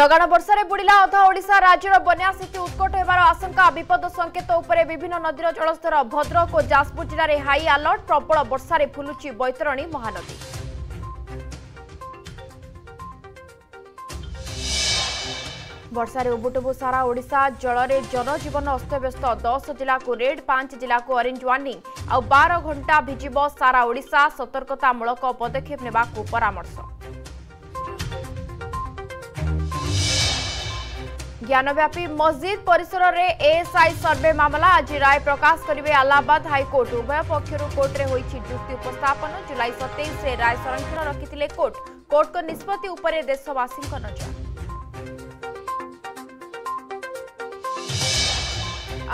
ଲଗାଣ ବର୍ଷାରେ ବୁଡ଼ିଲା ଅଧା ଓଡ଼ିଶା ରାଜ୍ୟର ବନ୍ୟା ସ୍ଥିତି ଉତ୍କଟ ହେବାର ଆଶଙ୍କା ବିପଦ ସଂକେତ ଉପରେ ବିଭିନ୍ନ ନଦୀର ଜଳସ୍ତର ଭଦ୍ରକ ଓ ଯାଜପୁର ଜିଲ୍ଲାରେ ହାଇ ଆଲର୍ଟ ପ୍ରବଳ ବର୍ଷାରେ ଫୁଲୁଛି ବୈତରଣୀ ମହାନଦୀ ବର୍ଷାରେ ଉବୁଟୁବୁ ସାରା ଓଡ଼ିଶା ଜଳରେ ଜନଜୀବନ ଅସ୍ତବ୍ୟସ୍ତ ଦଶ ଜିଲ୍ଲାକୁ ରେଡ୍ ପାଞ୍ଚ ଜିଲ୍ଲାକୁ ଅରେଞ୍ଜ ୱାର୍ଣ୍ଣିଂ ଆଉ ବାର ଘଣ୍ଟା ଭିଜିବ ସାରା ଓଡ଼ିଶା ସତର୍କତାମୂଳକ ପଦକ୍ଷେପ ନେବାକୁ ପରାମର୍ଶ ଜ୍ଞାନବ୍ୟାପୀ ମସ୍ଜିଦ୍ ପରିସରରେ ଏଏସ୍ଆଇ ସର୍ଭେ ମାମଲା ଆଜି ରାୟ ପ୍ରକାଶ କରିବେ ଆଲାହାବାଦ ହାଇକୋର୍ଟ ଉଭୟ ପକ୍ଷରୁ କୋର୍ଟରେ ହୋଇଛି ଯୁକ୍ତି ଉପସ୍ଥାପନ ଜୁଲାଇ ସତେଇଶରେ ରାୟ ସଂରକ୍ଷଣ ରଖିଥିଲେ କୋର୍ଟ କୋର୍ଟଙ୍କ ନିଷ୍ପତ୍ତି ଉପରେ ଦେଶବାସୀଙ୍କ ନଜର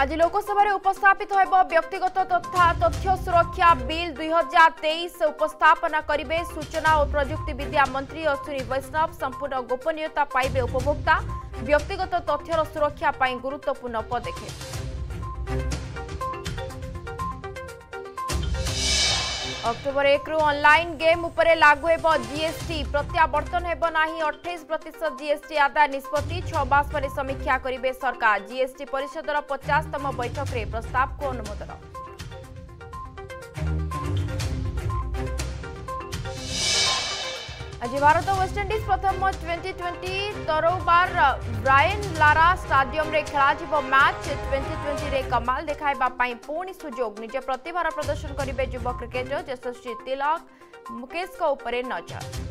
আজ লোকসভায় উপস্থাপিত হব ব্যক্তিগত তথা তথ্য সুরক্ষা বিল দুই হাজার তেইশ উপস্থাপনা করবে সূচনা ও প্রযুক্তিবিদ্যা মন্ত্রী অশ্বিনী বৈষ্ণব সম্পূর্ণ গোপনীয়তা পাইবে উপভোক্তা ব্যক্তিগত তথ্যর সুরক্ষা পাই গুরুত্বপূর্ণ পদক্ষেপ ଅକ୍ଟୋବର ଏକରୁ ଅନଲାଇନ୍ ଗେମ୍ ଉପରେ ଲାଗୁ ହେବ ଜିଏସ୍ଟି ପ୍ରତ୍ୟାବର୍ତ୍ତନ ହେବ ନାହିଁ ଅଠେଇଶ ପ୍ରତିଶତ ଜିଏସ୍ଟି ଆଦାୟ ନିଷ୍ପତ୍ତି ଛଅ ମାସ ପରେ ସମୀକ୍ଷା କରିବେ ସରକାର ଜିଏସ୍ଟି ପରିଷଦର ପଚାଶତମ ବୈଠକରେ ପ୍ରସ୍ତାବକୁ ଅନୁମୋଦନ આજે ભારત વેસ્ટ ઇન્ડિઝ પ્રથમ twenty twenty Tarouba Brian Lara ଷ୍ଟାଡିୟମରେ ଖେଳାଯିବ ମ୍ୟାଚ୍ ଟ୍ୱେଣ୍ଟି ଟ୍ୱେଣ୍ଟିରେ କମାଲ ଦେଖାଇବା ପାଇଁ ପୁଣି ସୁଯୋଗ ନିଜ ପ୍ରତିଭାର ପ୍ରଦର୍ଶନ କରିବେ ଯୁବ କ୍ରିକେଟର ଯଶସ୍ୱୀ ତିଲକ ମୁକେଶଙ୍କ ଉପରେ ନଜର